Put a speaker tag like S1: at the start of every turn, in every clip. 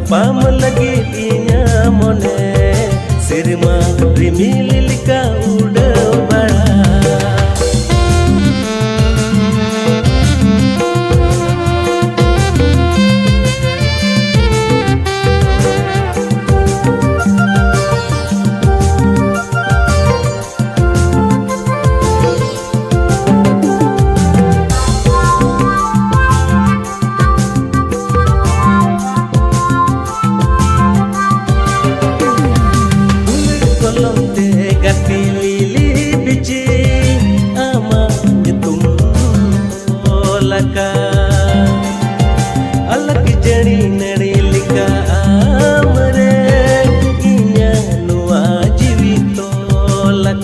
S1: जपाम लगी तीना मने। सिरमा रिमिल का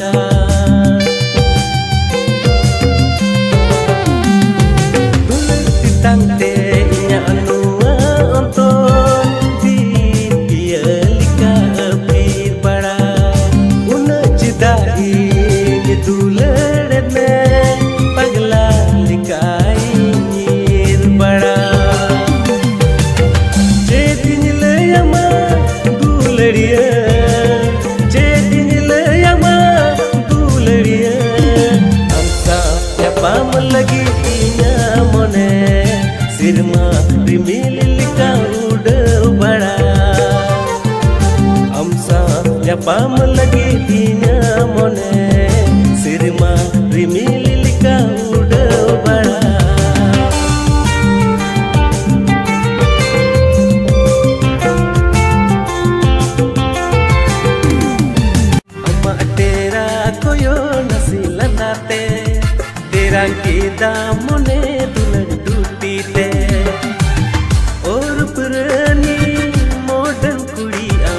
S1: का लगी मने। सिरमा रिमिल लिका उड़ बड़ा। हमसा जपाम लगी मने। सिरमा रिमिल तेरा की टूटी और पुरानी मॉडर्न कुड़िया,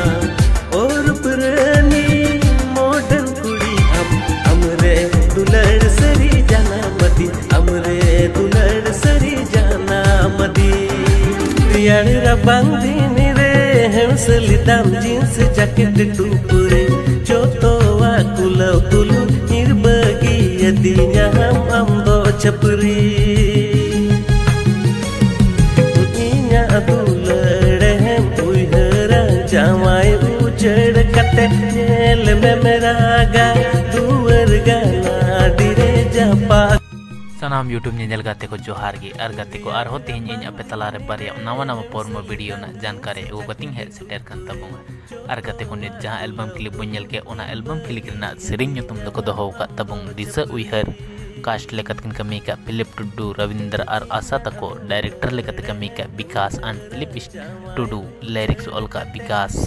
S1: और पुरानी मॉडर्न कुड़िया। सरी जाना मदी, हमरे दुल्हन सरी जाना मदी। रबांग दीनी रे हेमसली दाम जीन्स जैकेट टूपुरे चोतोवा अम्बो छपरी इnya दुलड़े हम उहरा जामाई उजड़ कते नेल में मेरा गा दुवर गाना डिरे जापा
S2: सानाम यूट्यूब ᱧᱮᱧᱮᱞ ᱜᱟᱛᱮ ᱠᱚ ᱡᱚᱦᱟᱨ ᱜᱮ ᱟᱨ ᱜᱟᱛᱮ ᱠᱚ ᱟᱨᱦᱚᱸ ᱛᱮᱦᱮᱧ ᱤᱧ ᱟᱯᱮ ᱛᱟᱞᱟᱨᱮ ᱵᱟᱨᱭᱟ ᱱᱟᱣᱟ ᱱᱟᱣᱟ ᱯᱚᱨᱢᱚ ᱵᱷᱤᱰᱤᱭᱳ ᱨᱮᱱᱟᱜ ᱡᱟᱱᱠᱟᱨᱤ ᱟᱹᱜᱩ ᱠᱟᱛᱮᱧ ᱦᱮᱡ ᱥᱮᱴᱮᱨ ᱠᱟᱱ ᱛᱟᱵᱚᱱᱟ ᱟᱨ ᱜᱟᱛᱮ ᱠᱚ ᱱᱤᱛ ᱡᱟᱦᱟᱸ ᱮᱞᱵᱟᱢ ᱠᱞᱤᱯ ᱵᱚᱱ ᱧᱮᱞ ᱠᱮᱫ ᱚᱱᱟ ᱮᱞᱵᱟᱢ ᱠᱞᱤᱯ ᱨᱮᱱᱟᱜ ᱥᱮᱨᱮᱧ ᱧᱩᱛᱩᱢ ᱫᱚᱠᱚ ᱫᱚᱦᱚ ᱟᱠᱟᱫ ᱛᱟᱵᱚᱱ ᱫᱤᱥᱟᱹ ᱩᱭᱦᱟᱹᱨ कास्ट फिलिप टुडू, रविंद्र और आशा तको डायरेक्टर लेकत कमी का Vikas and Philip Tudu lyrics all का विकास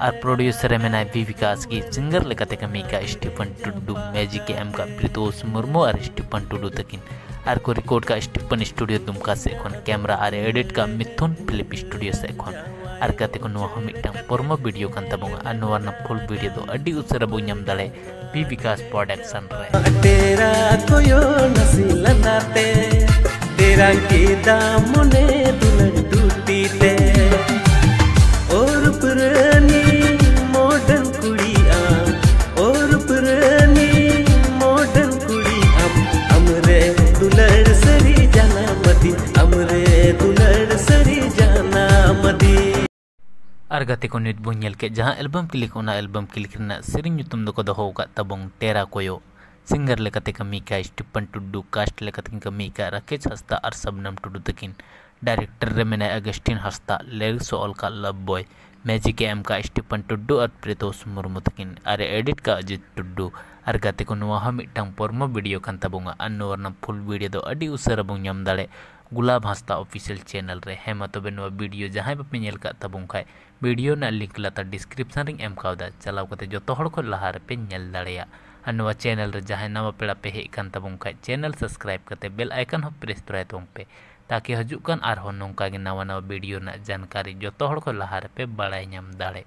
S2: और प्रोड्यूसर में वी विकास की सिंगर लेकते कमी का Stephen Tudu, magic K M का प्रितोष मुर्मू और स्टीफन टुडू तकिन और को रिकॉर्ड का स्टीफन स्टूडियो दुमका से कैमरा और एडिट का मिथुन फिलिप स्टूडियो से खन और कते को नुआ मिटन परमो वीडियो कान तबंगा और नुआ ना फुल वीडियो दो अड्डी उसरा बो ñam dale we Vikas production रे
S1: तेरा कोयो नसीला नाते तेरा की दामने दुल्हन टूटी
S2: नित के ᱠᱮᱫ ᱡᱟᱦᱟᱸ क्लिक ᱚᱱᱟ क्लिक ᱟᱠᱟᱫ ᱛᱟᱵᱚᱱ टेरा कोयो सिंगर कमी का ᱥᱴᱤᱯᱷᱟᱱ टुडू कास्ट लेकते कमी का राकेश हस्ता और सबनम टुडू ᱛᱟᱹᱠᱤᱱ डायरेक्टर हस्ता लिरिक्स ᱚᱞ ᱠᱟᱜ लव बॉय मैजिक एम का स्टीफन टुडू और प्रीतोष मुर्मू तकिन और एडिट का अजित टुडू और गते को हम मिटang pormo video anno warna full video do adi usara bung nyam dale Gulab Hansda official channel रे। हेमा तबे नो वीडियो जहाँ पे नेल का तबुं खाय वीडियो लिंक लाता डिस्क्रिप्शन रिंग एम कावदा चलाव कते जो हड़ को लहा पे नेल दाड़िया और नवा चैनल रे जहाँ नवा पेड़ा पे हे कान तबुं खाय चैनल सब्सक्राइब करते बेल आइकन हो प्रेस तोराय तों पे। ताकि हजुक कन आर हो नौका गे नवा नवा वीडियो ना जानकारी जो तो हड़ को लहार पे बड़ाई नाम दाड़े